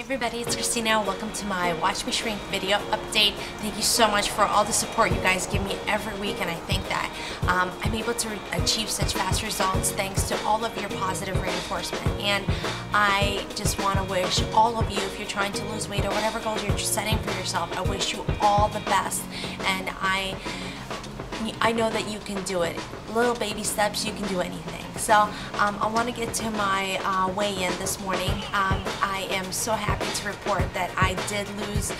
Hey everybody, it's Kristina. Welcome to my Watch Me Shrink video update. Thank you so much for all the support you guys give me every week and I think that um, I'm able to achieve such fast results thanks to all of your positive reinforcement. And I just want to wish all of you, if you're trying to lose weight or whatever goals you're setting for yourself, I wish you all the best. And I I know that you can do it. Little baby steps, you can do anything. So um, I want to get to my uh, weigh-in this morning. Um, I am so happy to report that I did lose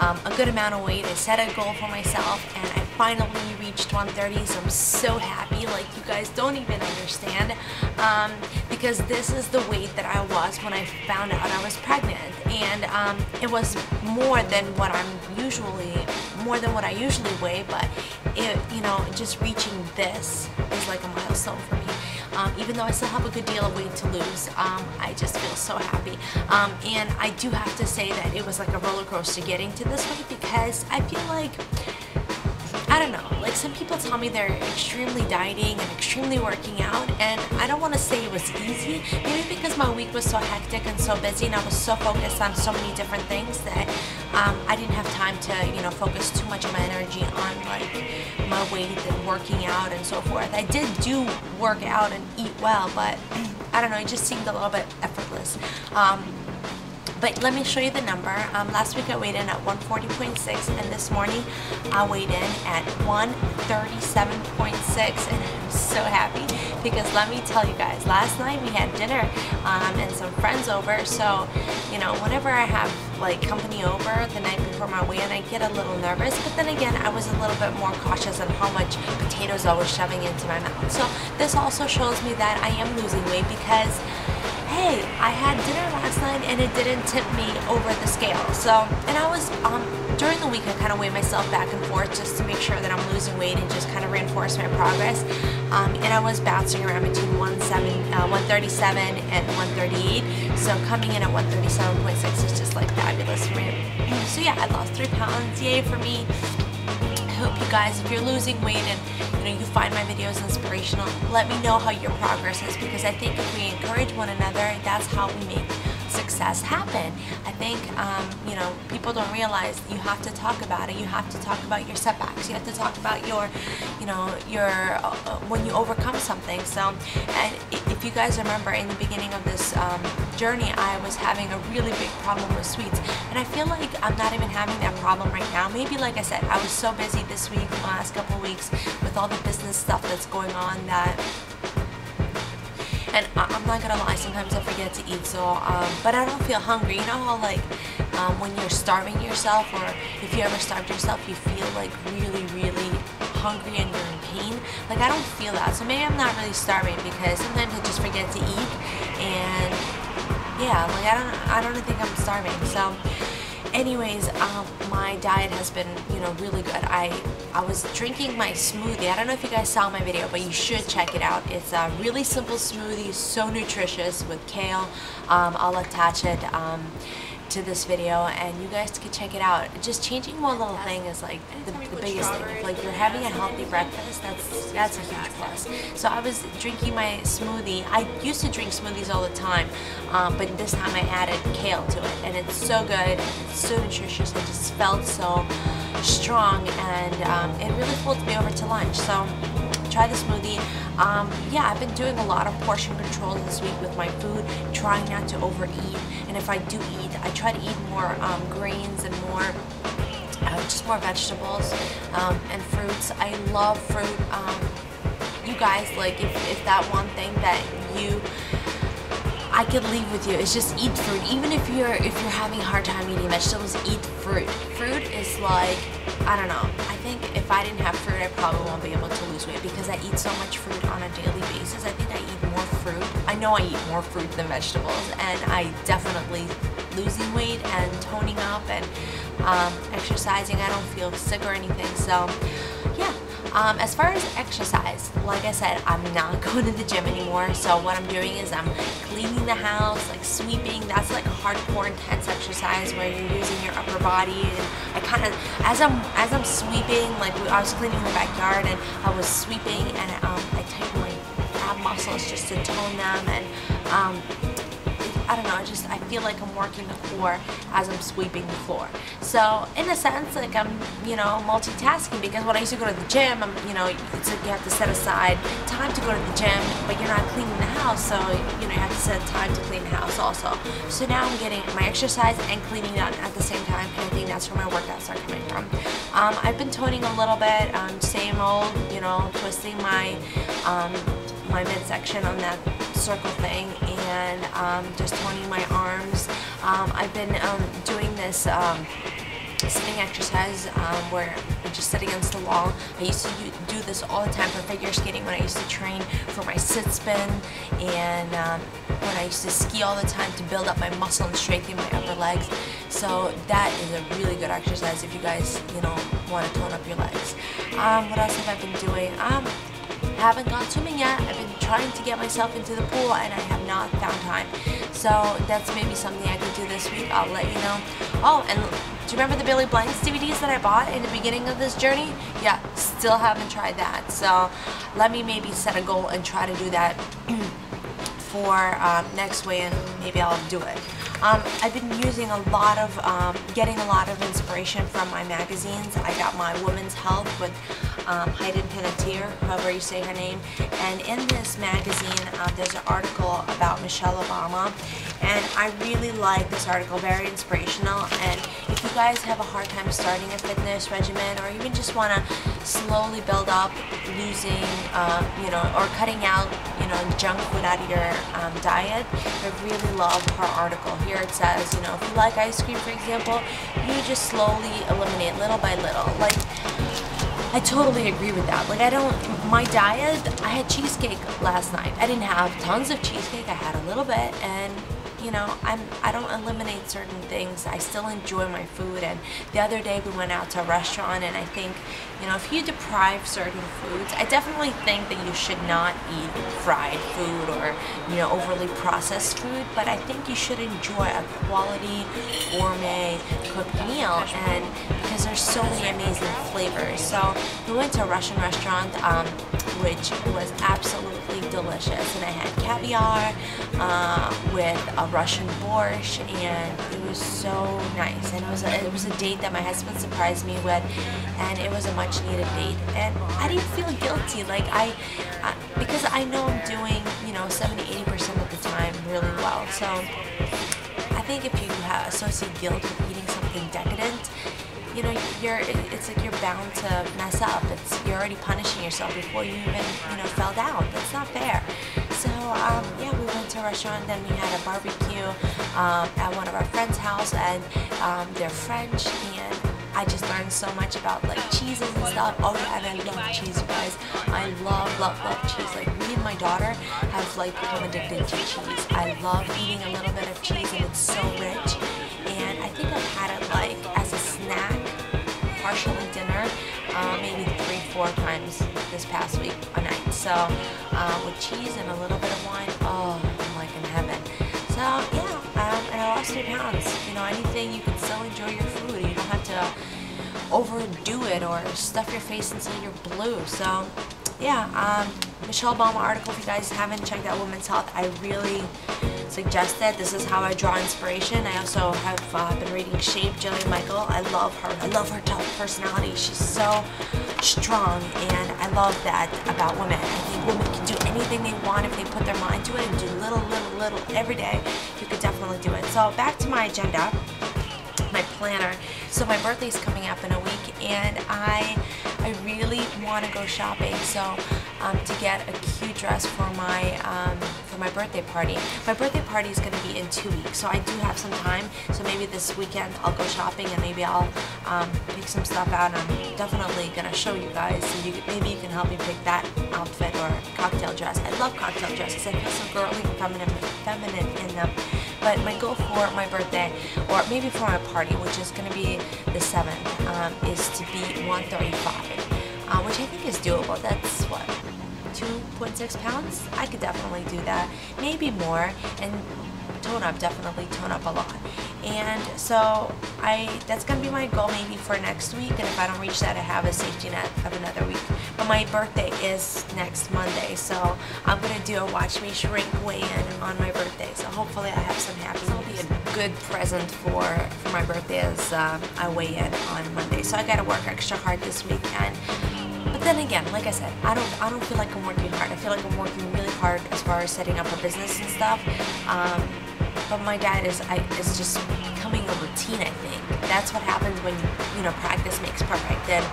um, a good amount of weight. I set a goal for myself and I finally reached 130 so I'm so happy like you guys don't even understand um, because this is the weight that I was when I found out I was pregnant. And um, it was more than what I'm usually more than what I usually weigh but it you know just reaching this is like a milestone for me. Um, even though I still have a good deal of weight to lose um, I just feel so happy. Um, and I do have to say that it was like a roller coaster getting to this weight because I feel like I don't know, like some people tell me they're extremely dieting and extremely working out and I don't want to say it was easy, maybe because my week was so hectic and so busy and I was so focused on so many different things that um, I didn't have time to, you know, focus too much of my energy on like my weight and working out and so forth. I did do work out and eat well, but I don't know, it just seemed a little bit effortless. Um, but let me show you the number. Um, last week I weighed in at 140.6 and this morning I weighed in at 137.6 and I'm so happy because let me tell you guys, last night we had dinner um, and some friends over. So you know whenever I have like company over the night before my weigh-in I get a little nervous. But then again I was a little bit more cautious on how much potatoes I was shoving into my mouth. So this also shows me that I am losing weight because hey, I had dinner last night and it didn't tip me over the scale. So, and I was, um, during the week I kind of weigh myself back and forth just to make sure that I'm losing weight and just kind of reinforce my progress. Um, and I was bouncing around between 17, uh, 137 and 138. So coming in at 137.6 is just like fabulous for me. So yeah, I lost three pounds. Yay for me hope you guys, if you're losing weight and you know you find my videos inspirational, let me know how your progress is because I think if we encourage one another, that's how we make success happen. I think, um, you know, people don't realize you have to talk about it. You have to talk about your setbacks. You have to talk about your, you know, your, uh, when you overcome something. So, and if you guys remember in the beginning of this um, journey, I was having a really big problem with sweets. And I feel like I'm not even having that problem right now. Maybe, like I said, I was so busy this week, the last couple weeks, with all the business stuff that's going on that and I am not gonna lie, sometimes I forget to eat, so, um, but I don't feel hungry. You know how, like, um, when you're starving yourself, or if you ever starved yourself, you feel, like, really, really hungry and you're in pain? Like, I don't feel that. So maybe I'm not really starving because sometimes I just forget to eat, and, yeah, like, I don't, I don't think I'm starving, so anyways, um, my diet has been, you know, really good. I I was drinking my smoothie. I don't know if you guys saw my video, but you should check it out. It's a really simple smoothie, so nutritious with kale. Um, I'll attach it. Um, to this video and you guys can check it out. Just changing one little thing is like the, the biggest thing. If like you're having a healthy breakfast, that's that's a huge plus. So I was drinking my smoothie. I used to drink smoothies all the time, um, but this time I added kale to it and it's so good. It's so nutritious. I just felt so strong and um, it really pulled me over to lunch. So try the smoothie. Um, yeah, I've been doing a lot of portion control this week with my food, trying not to overeat. And if I do eat, I try to eat more um, grains and more uh, just more vegetables um, and fruits. I love fruit. Um, you guys, like, if, if that one thing that you I could leave with you is just eat fruit. Even if you're if you're having a hard time eating vegetables, eat fruit. Fruit is like I don't know. I think if I didn't have fruit, I probably won't be able to lose weight because I eat so much fruit on a daily basis. I think I eat more fruit. I know I eat more fruit than vegetables, and I definitely losing weight and toning up and um, exercising. I don't feel sick or anything. So. Um, as far as exercise, like I said, I'm not going to the gym anymore. So what I'm doing is I'm cleaning the house, like sweeping. That's like a hardcore intense exercise where you're using your upper body. And I kind of, as I'm as I'm sweeping, like I was cleaning the backyard and I was sweeping and um, I tightened my ab muscles just to tone them and um, I don't know, I just I feel like I'm working the core as I'm sweeping the floor. So in a sense, like I'm you know multitasking because when I used to go to the gym, I'm you know it's like you have to set aside time to go to the gym, but you're not cleaning the house, so you know you have to set time to clean the house also. So now I'm getting my exercise and cleaning done at the same time, and I think that's where my workouts are coming from. Um, I've been toning a little bit, um, same old, you know, twisting my um, my midsection on that circle thing and um, just toning my arms. Um, I've been um, doing this um, sitting exercise um, where I just sit against the wall. I used to do this all the time for figure skating when I used to train for my sit spin and um, when I used to ski all the time to build up my muscle and strengthen my upper legs. So that is a really good exercise if you guys, you know, want to tone up your legs. Um, what else have I been doing? Um, haven't gone swimming yet. I've been trying to get myself into the pool and I have not found time. So that's maybe something I could do this week. I'll let you know. Oh, and do you remember the Billy Blanks DVDs that I bought in the beginning of this journey? Yeah, still haven't tried that. So let me maybe set a goal and try to do that for um, next week and maybe I'll do it. Um, I've been using a lot of, um, getting a lot of inspiration from my magazines. I got my Woman's Health with um, Hayden however you say her name. And in this magazine, uh, there's an article about Michelle Obama. And I really like this article, very inspirational. And if you guys have a hard time starting a fitness regimen or even just want to slowly build up losing, uh, you know, or cutting out, you know, junk food out of your um, diet, I really love her article. Here it says, you know, if you like ice cream, for example, you just slowly eliminate little by little. Like, I totally agree with that. Like I don't, my diet, I had cheesecake last night. I didn't have tons of cheesecake, I had a little bit and you know, I'm, I don't eliminate certain things. I still enjoy my food. And the other day we went out to a restaurant and I think, you know, if you deprive certain foods, I definitely think that you should not eat fried food or, you know, overly processed food, but I think you should enjoy a quality gourmet cooked meal and because there's so many amazing flavors. So we went to a Russian restaurant, um, which was absolutely delicious. And I had caviar uh, with a Russian borscht, and it was so nice. And it was a, it was a date that my husband surprised me with, and it was a much needed date. And I didn't feel guilty, like I, I because I know I'm doing you know 70, 80 percent of the time really well. So I think if you have associate guilt with eating something decadent, you know, you're it's like you're bound to mess up. It's you're already punishing yourself before you even you know fell down. That's not fair. So um, yeah, we went to a restaurant. Then we had a barbecue um, at one of our friends' house, and um, they're French, and I just learned so much about like cheeses and stuff. Oh and I love cheese, guys. I love, love, love cheese. Like me and my daughter have like become addicted to cheese. I love eating a little bit of cheese, and it's so rich. And I think I've had it like as a snack dinner, uh, maybe three, four times this past week a night. So uh, with cheese and a little bit of wine, oh, I'm like in heaven. So yeah, um, and I lost three pounds. You know, anything you can still enjoy your food. You don't have to overdo it or stuff your face until you're blue. So yeah, um, Michelle Obama article. If you guys haven't checked out Women's Health, I really suggested. This is how I draw inspiration. I also have uh, been reading Shape, Jillian Michael. I love her. I love her tough personality. She's so strong, and I love that about women. I think women can do anything they want if they put their mind to it and do little, little, little every day. You could definitely do it. So back to my agenda my planner. So my birthday's coming up in a week and I I really want to go shopping. So um, to get a cute dress for my um, for my birthday party. My birthday party is going to be in two weeks, so I do have some time. So maybe this weekend I'll go shopping and maybe I'll um, pick some stuff out. I'm definitely going to show you guys. So you, maybe you can help me pick that outfit or cocktail dress. I love cocktail dresses. I feel so girly and feminine, feminine in them. But my goal for my birthday, or maybe for my party, which is going to be the 7th, um, is to be 135, uh, which I think is doable. That's what 2.6 pounds, I could definitely do that. Maybe more, and tone up, definitely tone up a lot. And so I that's gonna be my goal maybe for next week. And if I don't reach that, I have a safety net of another week. But my birthday is next Monday, so I'm gonna do a watch me shrink weigh-in on my birthday. So hopefully I have some happy. It'll be a good present for for my birthday as um, I weigh in on Monday. So I gotta work extra hard this weekend. Then again, like I said, I don't I don't feel like I'm working hard. I feel like I'm working really hard as far as setting up a business and stuff. Um, but my diet is I, is just becoming a routine. I think that's what happens when you know practice makes perfect. And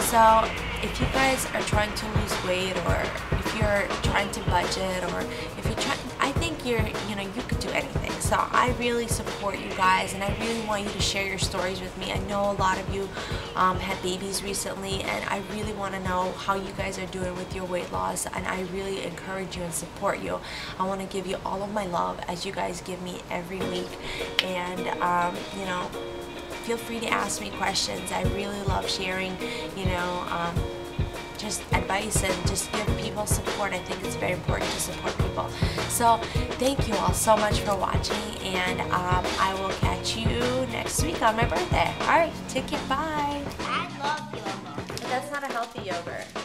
so if you guys are trying to lose weight, or if you're trying to budget, or if you're trying, I think you're you know you could do anything. So I really support you guys, and I really want you to share your stories with me. I know a lot of you um, had babies recently, and I really want to know how you guys are doing with your weight loss. And I really encourage you and support you. I want to give you all of my love as you guys give me every week, and um, you know feel free to ask me questions. I really love sharing, you know, um, just advice and just give people support. I think it's very important to support people. So thank you all so much for watching and um, I will catch you next week on my birthday. All right, take care. Bye. I love yogurt. But that's not a healthy yogurt.